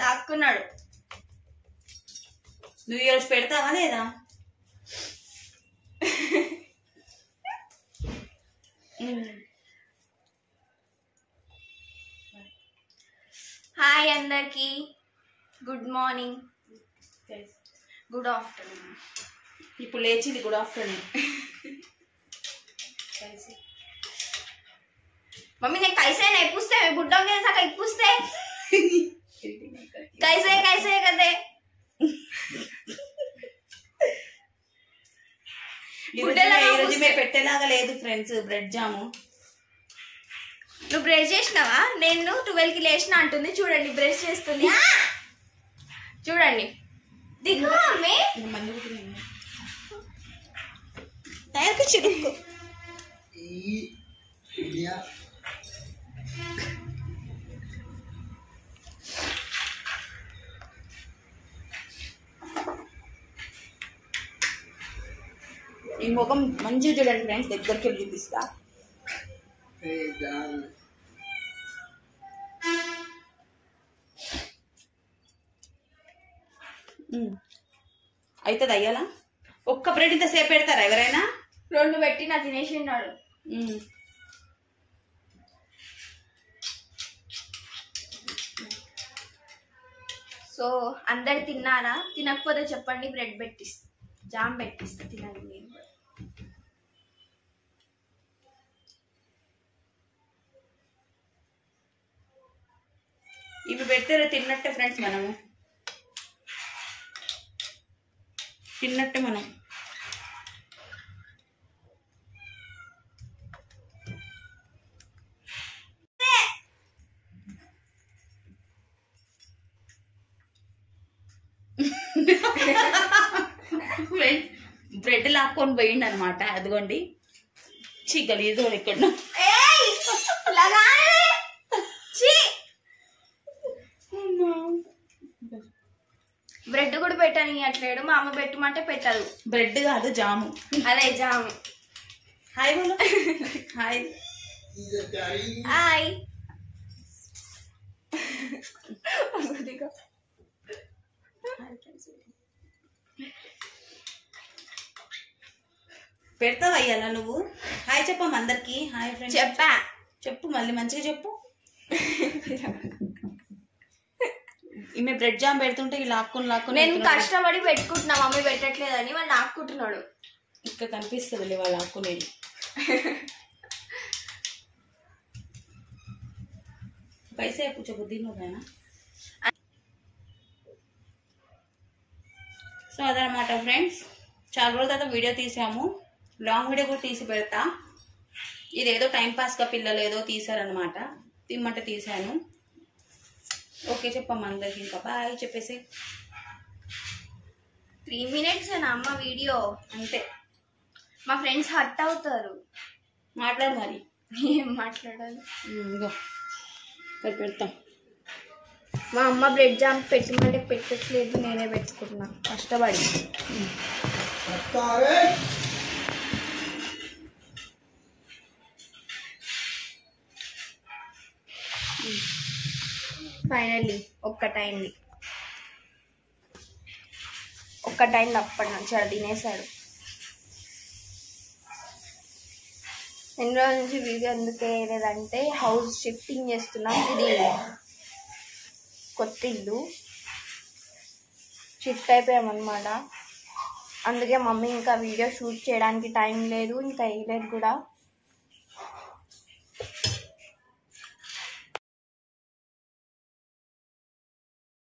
లాక్కున్నాడు. New years పెడతావా లేదా? Hi అందరికి. Good morning. Good afternoon. ఇప్పుడు లేచింది గుడ్ ఆఫ్టర్నూన్. మమ్మీ నేను కలిసే నేను ఇప్పిస్తే బుడ్డోకి సగం कैसे कैसे करते గుడ్డలా ఈరోజు మేము పెట్టేలాగా లేదు ఫ్రెండ్స్ బ్రెడ్ జాము నువ్వు బ్రష్ చేసినావా నేను ట్వెల్వ్ కి లేచిన అంటుంది చూడండి బ్రష్ చేస్తుంది ఆ! చూడండి దిగు మమ్మీ తయారు చిరుకు ఈ ముఖం మంచిగా చూడండి ఫ్రెండ్స్ దగ్గరికి వెళ్ళి చూపిస్తా. అవుతుంది అయ్యాలా ఒక్క బ్రెడ్ ఇంతసేపు పెడతారా ఎవరైనా? రెండు పెట్టి నా తినేసినాడు ఉమ్. సో అందరు తిన్నారా? తినకపోతే చెప్పండి బ్రెడ్ పెట్టిస్తా. జామ్ పెట్టిస్తా తినండి మీరు కూడా. ఇవి పెడితే తిన్నట్టే ఫ్రెండ్స్ మనము తిన్నట్టే మనం ఫ్రెండ్స్ బ్రెడ్ లాక్కొని పోయిండు అనమాట అదిగోండి. చీ గలీజో ఇక్కడ! బ్రెడ్ కూడా పెట్టని అట్లేడు మా అమ్మ పెట్టమంటే పెట్టదు. బ్రెడ్ కాదు జాము. అదే జామ్. Hi hi. హాయ్. పెడతావా అయ్యాలా నువ్వు? హాయ్ చెప్పమ్మ అందరికి. హాయ్ ఫ్రెండ్స్ చెప్పా. చెప్పు మళ్ళీ మంచిగా చెప్పు. ఈమె బ్రెడ్ జామ్ పెడుతుంటే ఈ లాక్కుని లాక్కుని నేను. కష్టపడి పెట్టుకుంటున్నా మమ్మీ పెట్టట్లేదని వాడు నాకుంటున్నాడు ఇక్కడ కనిపిస్తుంది వాళ్ళు లాక్కునేది పైసే కూర్చోబుద్ది నువ్వేనా సో అదనమాట ఫ్రెండ్స్ చాలా రోజుల తర్వాత వీడియో తీసాము. లాంగ్ వీడియో కూడా తీసి పెడతా. ఇదేదో టైం పాస్గా పిల్లలు ఏదో తీసారనమాట తిమ్మంటే తీసాను. ఓకే చెప్పమ్మా అందరికి ఇంకా. బాయ్ చెప్పేసి త్రీ మినిట్స్ నా అమ్మ వీడియో? అంతే. మా ఫ్రెండ్స్ హర్ట్ అవుతారు. మాట్లాడు మరి. ఏం మాట్లాడాలి? పెడతాం. మా అమ్మ బ్రెడ్ జామ్ పెట్టమంటే పెట్టట్లేదు నేనే పెట్టుకుంటున్నా కష్టపడి. ఫైనల్లీ ఒక్కటైంది ఒక్కటైంది అప్పటి నుంచి అది తినేశాడు ఎన్ని రోజుల నుంచి వీడియో ఎందుకు వేయలేదంటే హౌస్ షిఫ్టింగ్ చేస్తున్నాం. ఇది కొత్త ఇల్లు. షిఫ్ట్ అయిపోయామన్నమాట. అందుకే మమ్మీ ఇంకా వీడియో షూట్ చేయడానికి టైం లేదు ఇంకా వేయలేదు కూడా.